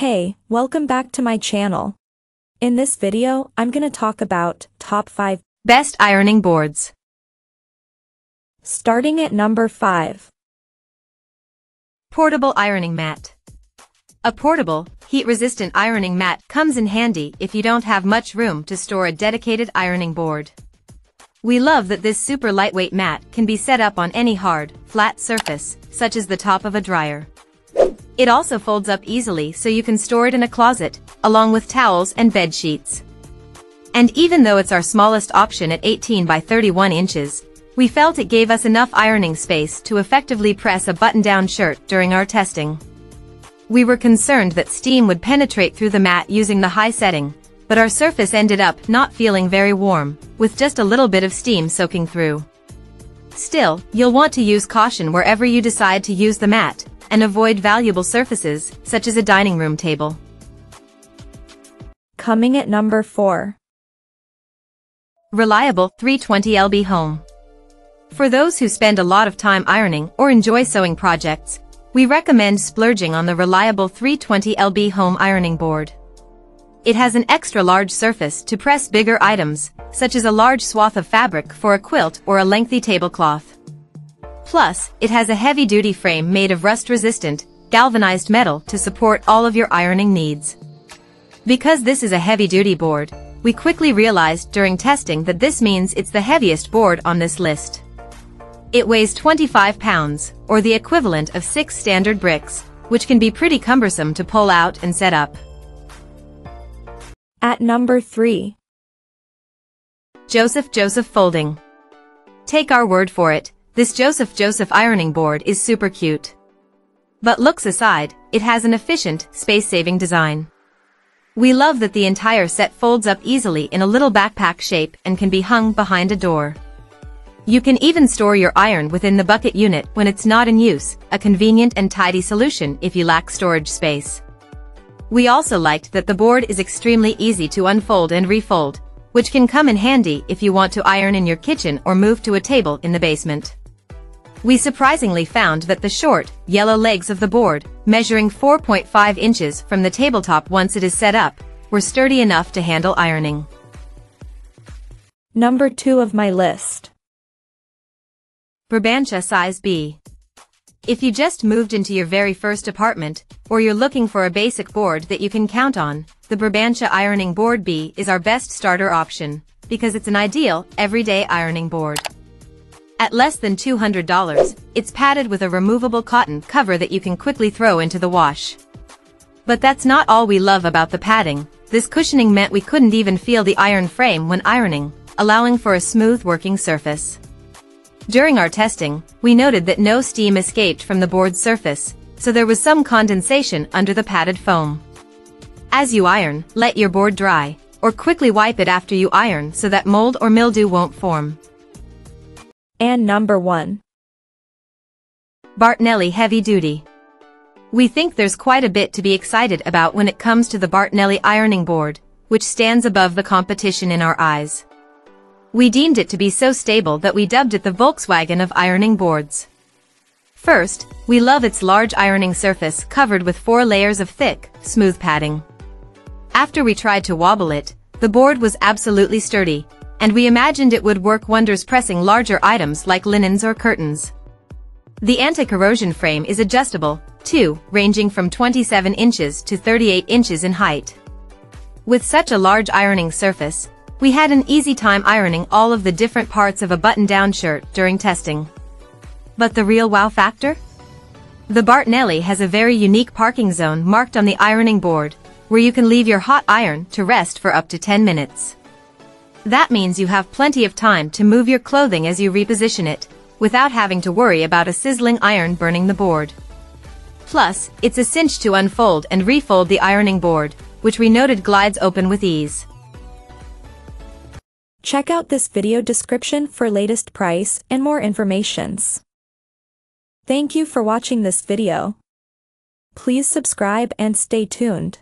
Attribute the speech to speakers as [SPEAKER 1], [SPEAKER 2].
[SPEAKER 1] Hey, welcome back to my channel. In this video, I'm gonna talk about top 5
[SPEAKER 2] Best ironing boards.
[SPEAKER 1] starting at number 5.
[SPEAKER 2] Portable ironing mat. A portable, heat-resistant ironing mat comes in handy if you don't have much room to store a dedicated ironing board. We love that this super lightweight mat can be set up on any hard, flat surface, such as the top of a dryer. It also folds up easily so you can store it in a closet, along with towels and bed sheets. And even though it's our smallest option at 18 by 31 inches, we felt it gave us enough ironing space to effectively press a button-down shirt during our testing. We were concerned that steam would penetrate through the mat using the high setting, but our surface ended up not feeling very warm, with just a little bit of steam soaking through. Still, you'll want to use caution wherever you decide to use the mat, and avoid valuable surfaces, such as a dining room table.
[SPEAKER 1] Coming at number 4.
[SPEAKER 2] Reliable 320 lb home. For those who spend a lot of time ironing or enjoy sewing projects, we recommend splurging on the reliable 320 lb home ironing board. It has an extra large surface to press bigger items, such as a large swath of fabric for a quilt or a lengthy tablecloth. Plus, it has a heavy-duty frame made of rust-resistant, galvanized metal to support all of your ironing needs. Because this is a heavy-duty board, we quickly realized during testing that this means it's the heaviest board on this list. It weighs 25 pounds, or the equivalent of six standard bricks, which can be pretty cumbersome to pull out and set up.
[SPEAKER 1] At number 3.
[SPEAKER 2] Joseph Joseph Folding. Take our word for it, this Joseph Joseph ironing board is super cute. But looks aside, it has an efficient, space-saving design. We love that the entire set folds up easily in a little backpack shape and can be hung behind a door. You can even store your iron within the bucket unit when it's not in use, a convenient and tidy solution if you lack storage space. We also liked that the board is extremely easy to unfold and refold, which can come in handy if you want to iron in your kitchen or move to a table in the basement. We surprisingly found that the short, yellow legs of the board, measuring 4.5 inches from the tabletop once it is set up, were sturdy enough to handle ironing.
[SPEAKER 1] Number 2 of my list.
[SPEAKER 2] Brabantia size B. If you just moved into your very first apartment, or you're looking for a basic board that you can count on, the Brabantia Ironing Board B is our best starter option, because it's an ideal, everyday ironing board. At less than $200, it's padded with a removable cotton cover that you can quickly throw into the wash. But that's not all we love about the padding, this cushioning meant we couldn't even feel the iron frame when ironing, allowing for a smooth working surface. During our testing, we noted that no steam escaped from the board's surface, so there was some condensation under the padded foam. As you iron, let your board dry, or quickly wipe it after you iron so that mold or mildew won't form.
[SPEAKER 1] And number 1.
[SPEAKER 2] Bartnelli Heavy Duty. We think there's quite a bit to be excited about when it comes to the Bartnelli ironing board, which stands above the competition in our eyes. We deemed it to be so stable that we dubbed it the Volkswagen of ironing boards. First, we love its large ironing surface covered with four layers of thick, smooth padding. After we tried to wobble it, the board was absolutely sturdy, and we imagined it would work wonders pressing larger items like linens or curtains. The anti-corrosion frame is adjustable, too, ranging from 27 inches to 38 inches in height. With such a large ironing surface, we had an easy time ironing all of the different parts of a button-down shirt during testing. But the real wow factor? The Bartnelli has a very unique parking zone marked on the ironing board, where you can leave your hot iron to rest for up to 10 minutes. That means you have plenty of time to move your clothing as you reposition it, without having to worry about a sizzling iron burning the board. Plus, it's a cinch to unfold and refold the ironing board, which we noted glides open with ease.
[SPEAKER 1] Check out this video description for latest price and more informations. Thank you for watching this video. Please subscribe and stay tuned.